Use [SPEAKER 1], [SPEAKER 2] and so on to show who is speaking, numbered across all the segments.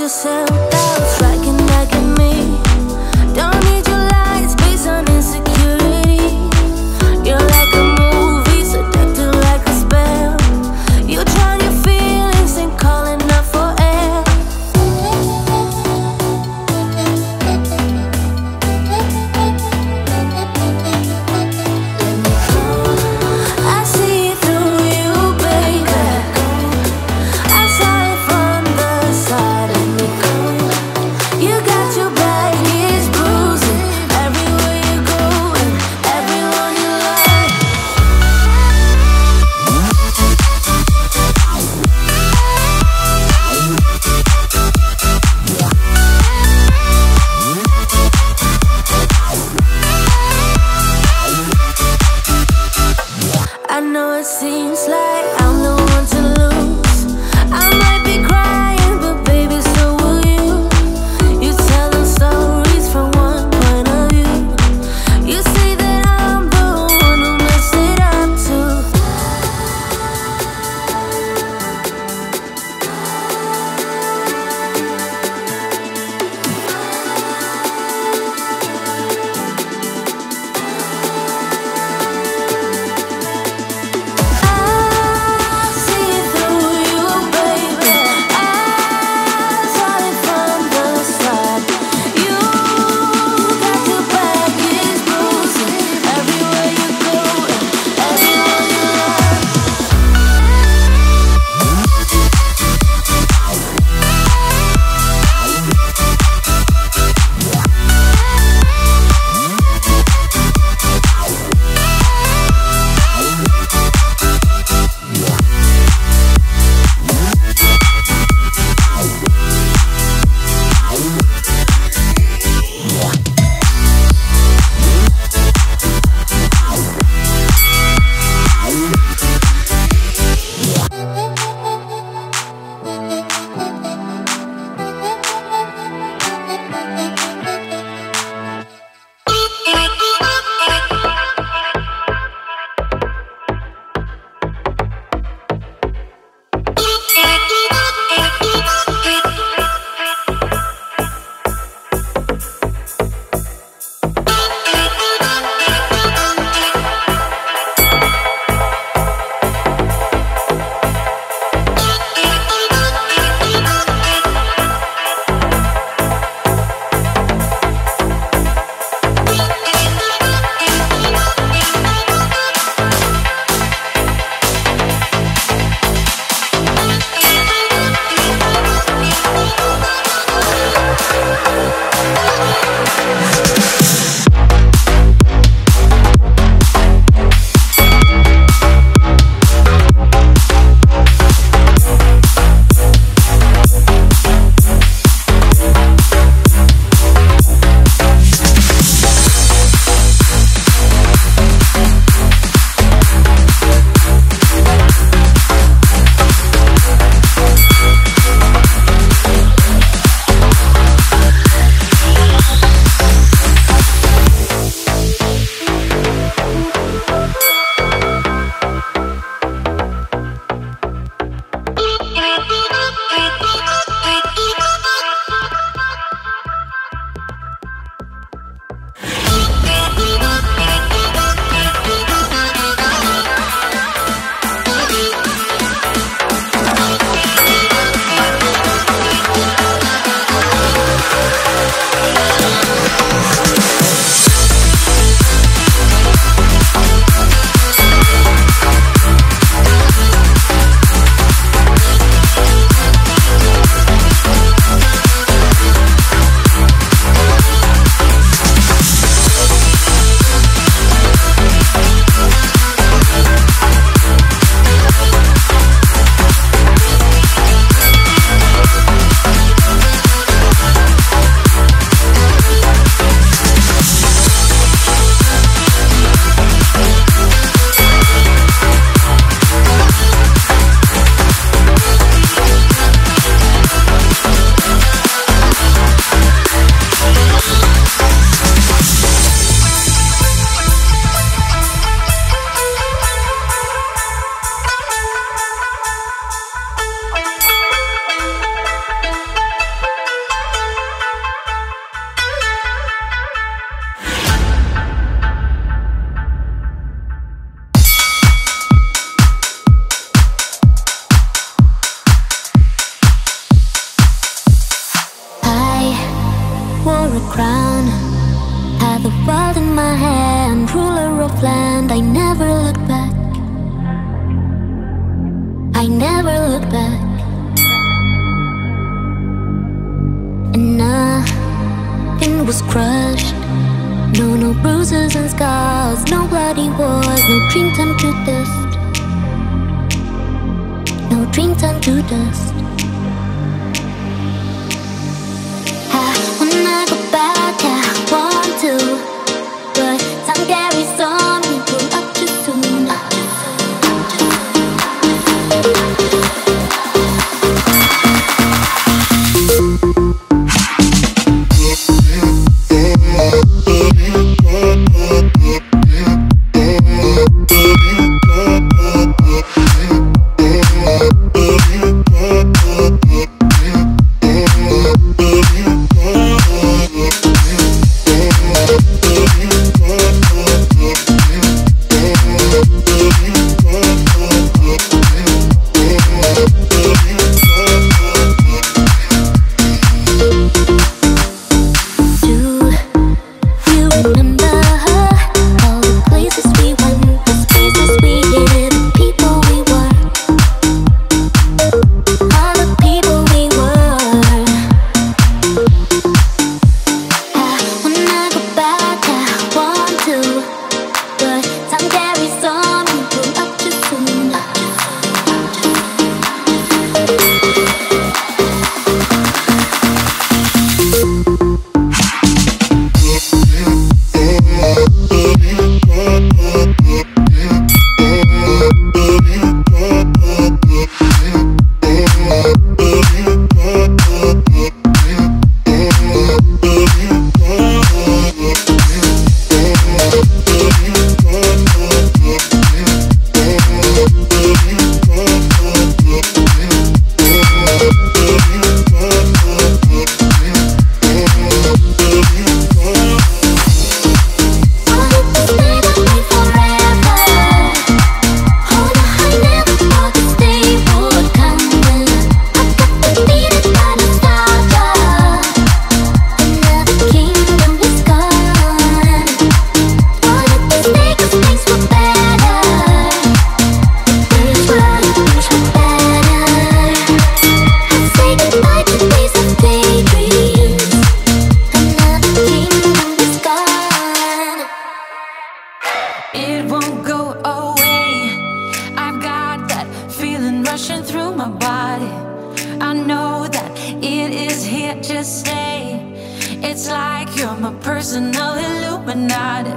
[SPEAKER 1] yourself out, striking back at me.
[SPEAKER 2] To dust.
[SPEAKER 1] can't just stay. It's like you're my personal Illuminati.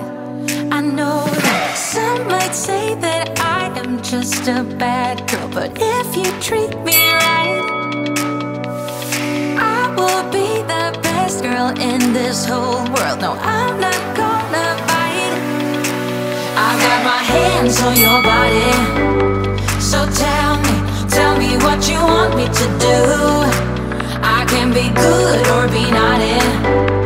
[SPEAKER 1] I know that some might say that I am just a bad girl, but if you treat me right, I will be the best girl in this whole world. No, I'm not gonna bite. I got my hands on your body, so tell me, tell me what you want me to do can be good or be not it.